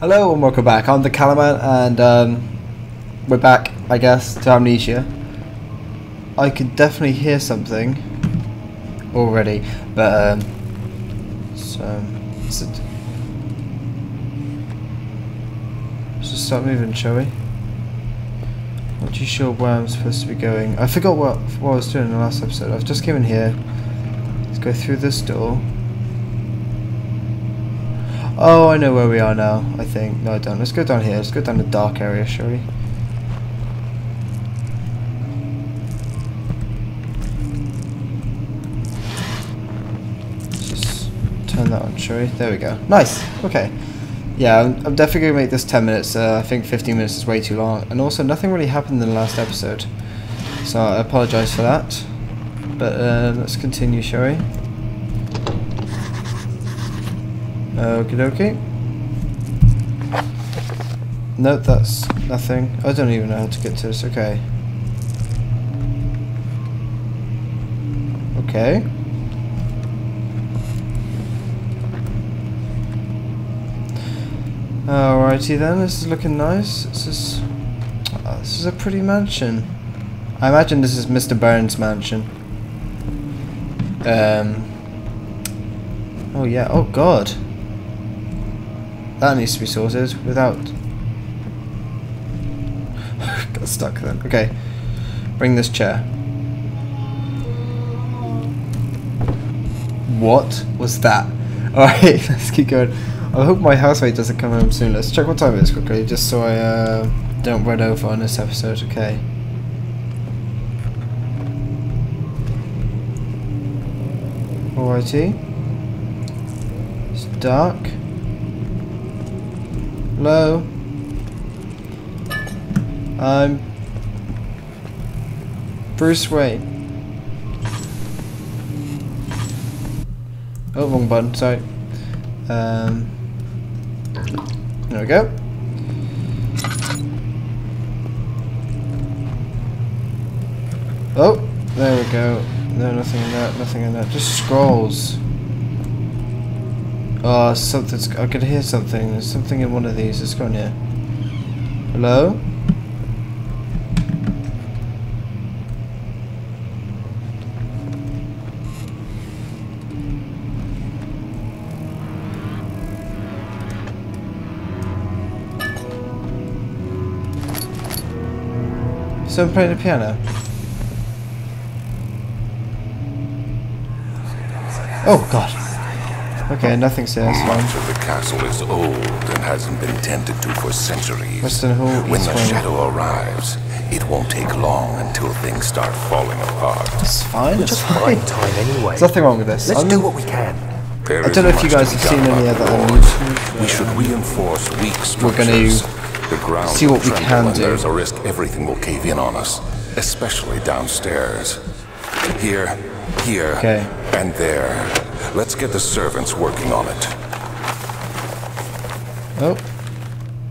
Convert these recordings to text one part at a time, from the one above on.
Hello and welcome back. I'm the Caluman and um, we're back, I guess, to Amnesia. I can definitely hear something already, but um, so, is it, just start moving, shall we? Not too sure where I'm supposed to be going. I forgot what, what I was doing in the last episode. I've just came in here. Let's go through this door. Oh, I know where we are now, I think. No, I don't. Let's go down here. Let's go down the dark area, shall we? Just turn that on, shall we? There we go. Nice! Okay. Yeah, I'm, I'm definitely going to make this 10 minutes. Uh, I think 15 minutes is way too long. And also, nothing really happened in the last episode. So I apologise for that. But uh, let's continue, shall we? Okie dokie. No, that's nothing. I don't even know how to get to this. Okay. Okay. Alrighty then, this is looking nice. This is oh, this is a pretty mansion. I imagine this is Mr. Burns' mansion. Um. Oh yeah. Oh God. That needs to be sorted without... Got stuck then. Okay. Bring this chair. What was that? Alright, let's keep going. I hope my housemate doesn't come home soon. Let's check what time it is quickly, just so I uh, don't run over on this episode. Okay. Alrighty. It's dark. Hello? I'm Bruce Wayne. Oh, wrong button, sorry. Um, there we go. Oh, there we go. No, nothing in that, nothing in that. Just scrolls. Oh, something's. I could hear something. There's something in one of these. Let's go in here. Hello? Someone playing the piano. Oh god. Okay, nothing says. Much of the castle is old and hasn't been tended to for centuries. Western Hall, when the Wing. shadow arrives, it won't take long until things start falling apart. It's fine, it's Just fine. buying time anyway. There's nothing wrong with this. Let's I'm- do what we can. There I don't know if you guys have seen any other the news. We should reinforce weak structures. We're gonna the ground see what will we tremble can and do. There's a risk everything will cave in on us, especially downstairs. Here, here, Okay. and there. Let's get the servants working on it. Oh.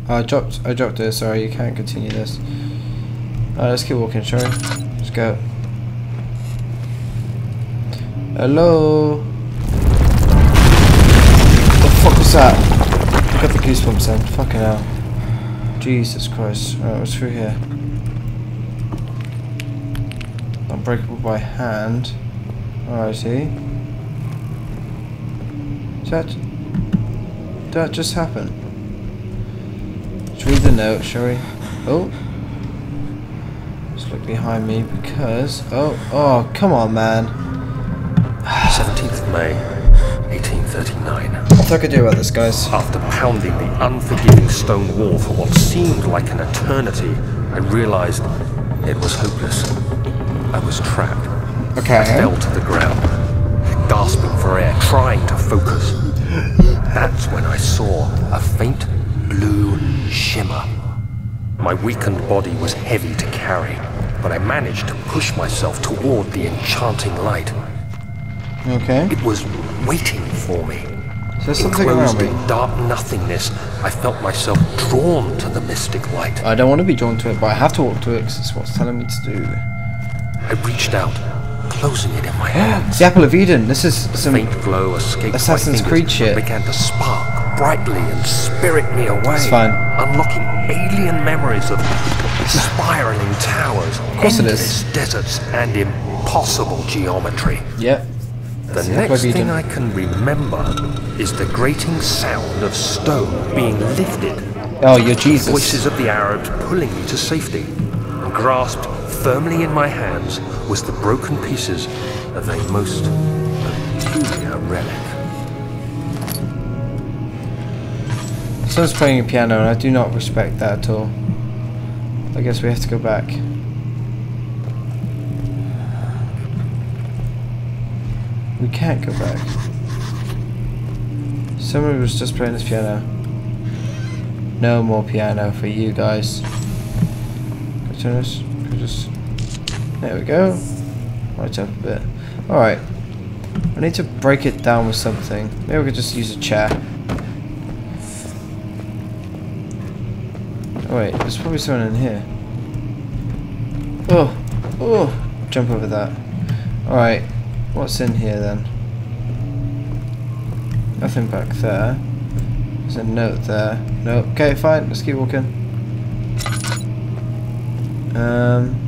I dropped I dropped it, sorry, you can't continue this. Alright, let's keep walking, we? Let's go. Hello? The fuck was that? I got the goosebumps then, fucking hell. Jesus Christ. Alright, what's through here? Unbreakable by hand. Alrighty. That, that just happen? Let's read the note, shall we? Oh. Let's look behind me because... Oh, oh, come on, man. 17th of May, 1839. What's I could do about this, guys? After pounding the unforgiving stone wall for what seemed like an eternity, I realized it was hopeless. I was trapped. Okay. I fell to the ground, gasping for air, trying to focus. That's when I saw a faint blue shimmer. My weakened body was heavy to carry, but I managed to push myself toward the enchanting light. Okay. It was waiting for me. So there's something around Enclosed me. in dark nothingness, I felt myself drawn to the mystic light. I don't want to be drawn to it, but I have to walk to it because it's what's telling me to do. I reached out, closing it in my hands. The Apple of Eden. This is some... faint glow escaped Assassin's my fingers Creed shit. began to spark brightly and spirit me away. It's fine. Unlocking alien memories of spiraling towers, course it endless deserts, and impossible geometry. Yep. The next thing. I can remember is the grating sound of stone being lifted Oh, you're Jesus. voices of the Arabs pulling me to safety. Grasped firmly in my hands was the broken pieces of a most peculiar relic. Someone's playing a piano and I do not respect that at all. I guess we have to go back. We can't go back. Someone was just playing this piano. No more piano for you guys. Can I turn this? Can I just... There we go. Right up a bit. Alright. I need to break it down with something. Maybe we could just use a chair. Oh wait, there's probably someone in here. Oh, oh, jump over that. Alright, what's in here then? Nothing back there. There's a note there. No, okay, fine, let's keep walking. Um,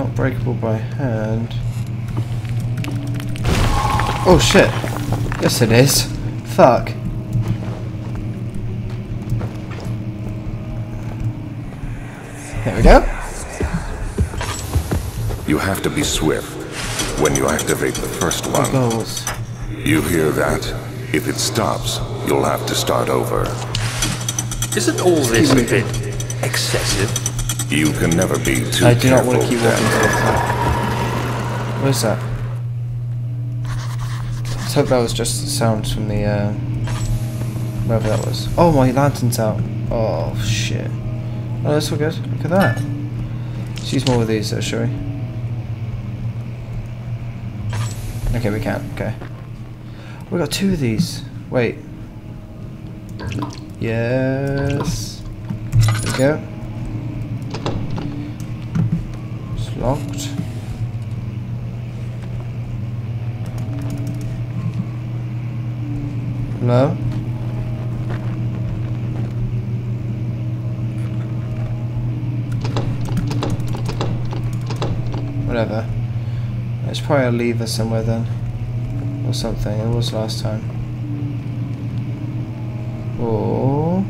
not breakable by hand. Oh shit! Yes it is. Fuck. There we go. You have to be swift when you activate the first one. Goals. You hear that? If it stops, you'll have to start over. Isn't all this a bit excessive? You can never be too I do not want to keep walking Dan. towards that. What is that? Let's hope that was just the sounds from the, uh, wherever that was. Oh, my lantern's out. Oh, shit. Oh, that's all good. Look at that. Let's use more of these though, shall we? Okay, we can. Okay. We got two of these. Wait. Yes. There we go. It's locked. Hello? Whatever. There's probably a lever somewhere then. Or something. It was last time. Oh.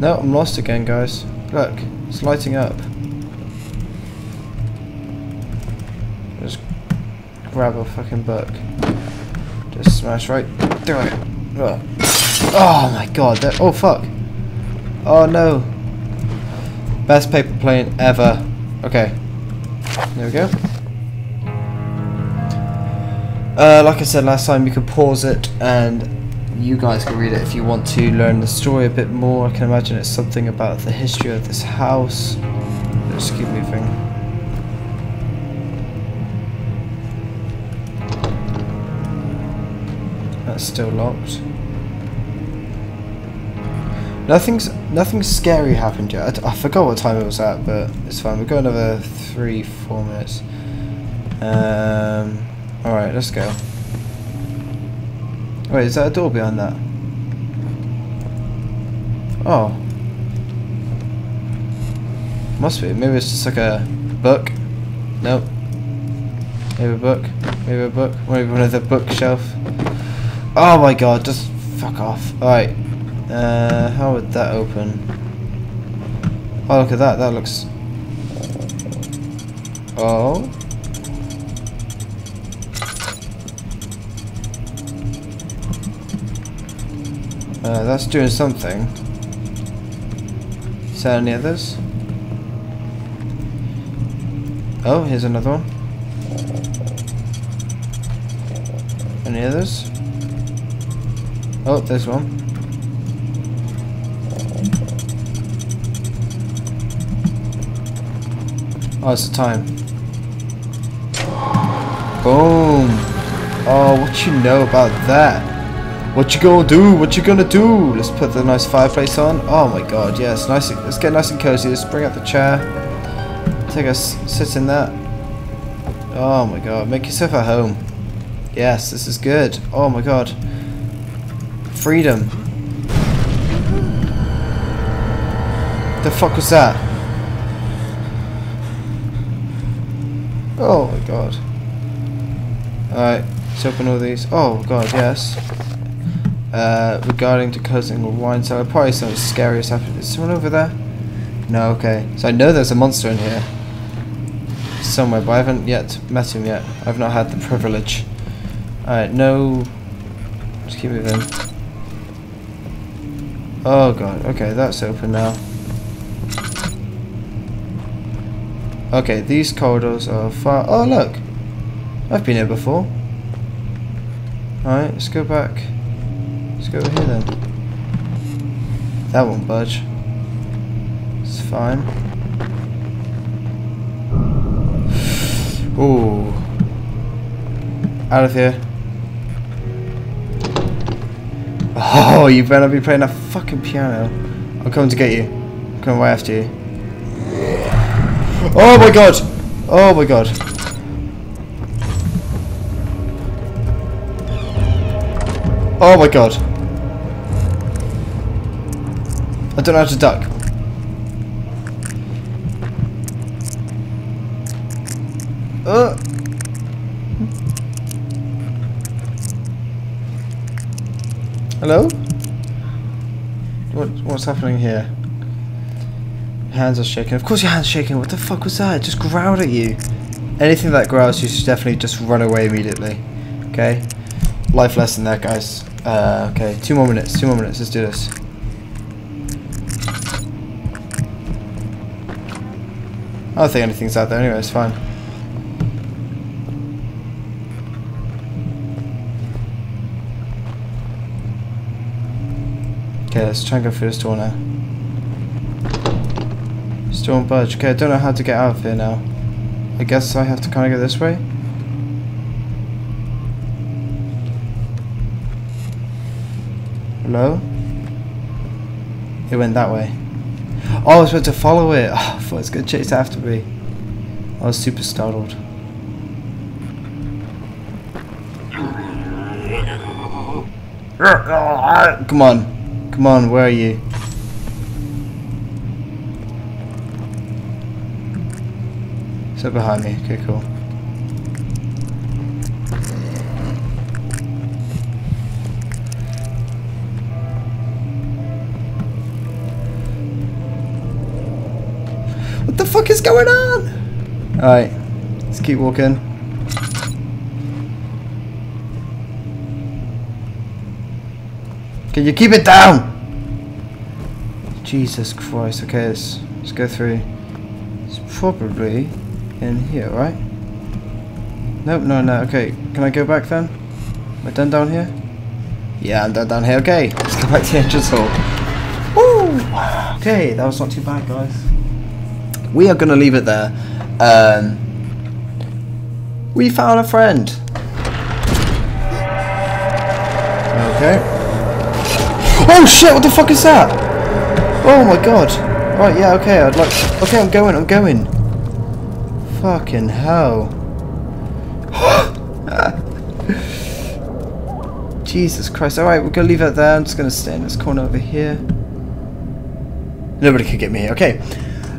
No, I'm lost again, guys. Look, it's lighting up. Grab a fucking book. Just smash right through it. Oh my god, that- oh fuck. Oh no. Best paper plane ever. Okay. There we go. Uh, like I said last time, you can pause it and you guys can read it if you want to learn the story a bit more. I can imagine it's something about the history of this house. Let's keep moving. That's still locked. Nothing's nothing scary happened yet. I, I forgot what time it was at, but it's fine. We've got another three, four minutes. Um, all right, let's go. Wait, is that a door behind that? Oh, must be. Maybe it's just like a book. Nope. Maybe a book. Maybe a book. Maybe one of the bookshelf. Oh my god! Just fuck off. All right. Uh, how would that open? Oh, look at that. That looks. Oh. Uh, that's doing something. Is there any others? Oh, here's another one. Any others? Oh, there's one. Oh, it's the time. Boom. Oh, what you know about that? What you gonna do? What you gonna do? Let's put the nice fireplace on. Oh my god, yes, nice. Let's get nice and cozy. Let's bring out the chair. Take us, sit in that. Oh my god, make yourself at home. Yes, this is good. Oh my god. Freedom. The fuck was that? Oh my god. Alright, let's open all these. Oh god, yes. Uh, regarding to closing a wine cellar, probably something scary has happened. Is someone over there? No, okay. So I know there's a monster in here. Somewhere, but I haven't yet met him yet. I've not had the privilege. Alright, no... Just keep moving. Oh god, okay, that's open now. Okay, these corridors are far... Oh look! I've been here before. Alright, let's go back. Let's go over here then. That won't budge. It's fine. Ooh. Out of here. Oh, you better be playing a fucking piano. I'm coming to get you. I'm coming right after you. Oh my god! Oh my god. Oh my god. I don't know how to duck. Uh. Hello? What, what's happening here? Hands are shaking. Of course your hands shaking. What the fuck was that? It just growled at you. Anything that growls, you should definitely just run away immediately. Okay? Life lesson there, guys. Uh, okay, two more minutes. Two more minutes. Let's do this. I don't think anything's out there anyway. It's fine. Okay, let's try and go through this door now. Still won't budge. Okay, I don't know how to get out of here now. I guess I have to kind of go this way? Hello? It went that way. Oh, I was supposed to follow it. Oh, I thought it was going to chase after me. I was super startled. Come on. Come on, where are you? So behind me. Okay, cool. What the fuck is going on? Alright, let's keep walking. Can you keep it down? Jesus Christ, okay, let's, let's go through. It's probably in here, right? Nope, no, no, okay. Can I go back then? Am I done down here? Yeah, I'm done down here. Okay, let's go back to the entrance hall. Woo! Okay, that was not too bad, guys. We are going to leave it there. Um, we found a friend. Okay. Oh shit, what the fuck is that? Oh my god. Right, yeah, okay, I'd like... Okay, I'm going, I'm going. Fucking hell. Jesus Christ. Alright, we're to leave it there. I'm just to stay in this corner over here. Nobody can get me here. Okay.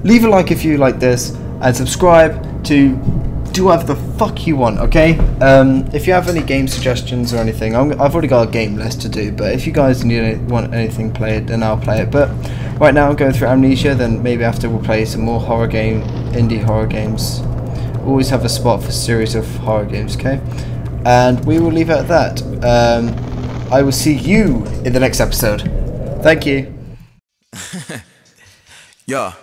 Leave a like if you like this. And subscribe to do whatever the fuck you want, okay? Um, if you have any game suggestions or anything, i have already got a game list to do, but if you guys need any, want anything played, then I'll play it. But right now I'm going through Amnesia, then maybe after we'll play some more horror game, indie horror games. Always have a spot for series of horror games, okay? And we will leave it at that. Um, I will see you in the next episode. Thank you. yeah.